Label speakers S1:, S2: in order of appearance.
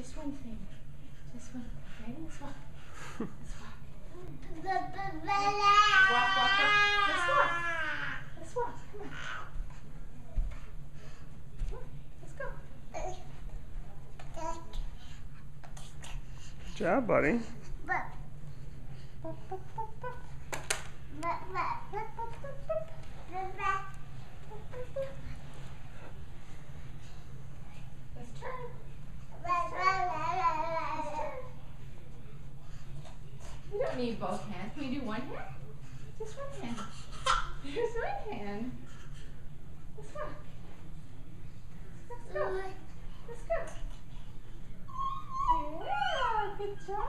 S1: Just one thing. Just one. Ready? Let's walk. Let's walk. Walk, walk, walk. Let's walk. Let's walk. Come on. Come on. Let's go.
S2: Good job, buddy.
S1: Let's We don't need both hands. Can we do one hand? Just one hand. Just one hand. Let's go. Let's go. Let's go. Yeah, good job.